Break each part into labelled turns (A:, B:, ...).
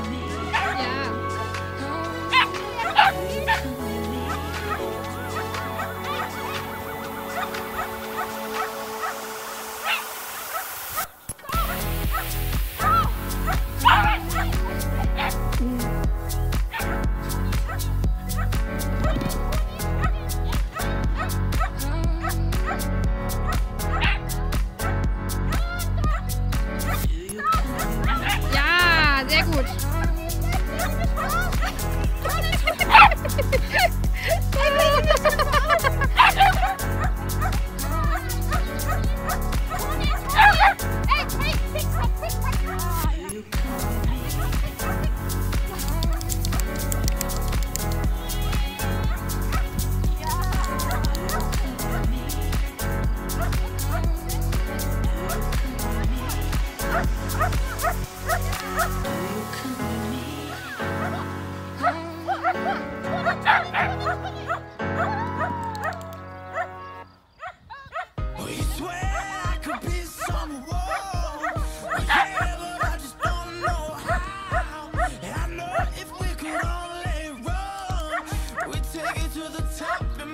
A: 你。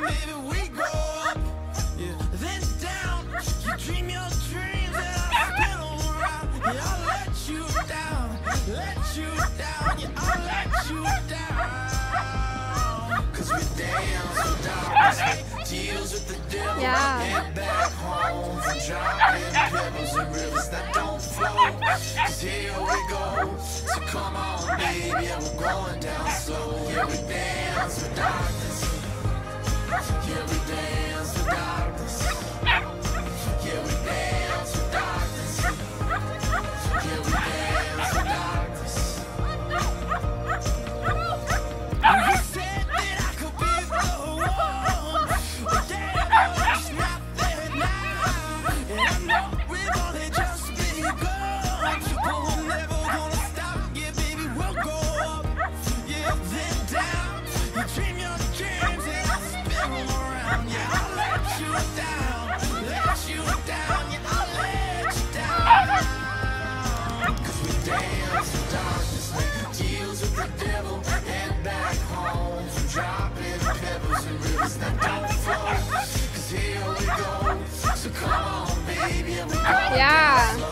A: we go up. Yeah, then down. You dream your dreams and I spin around. Yeah, I'll let you down, let you down. Yeah, I'll let you down. Cause we dance with darkness, deals with the devil. Head back home from dropping pebbles and rivers that don't flow. Cause here we go. So come on, baby, and we're going down slow. Yeah, we dance with darkness. Yeah, we dance Yeah.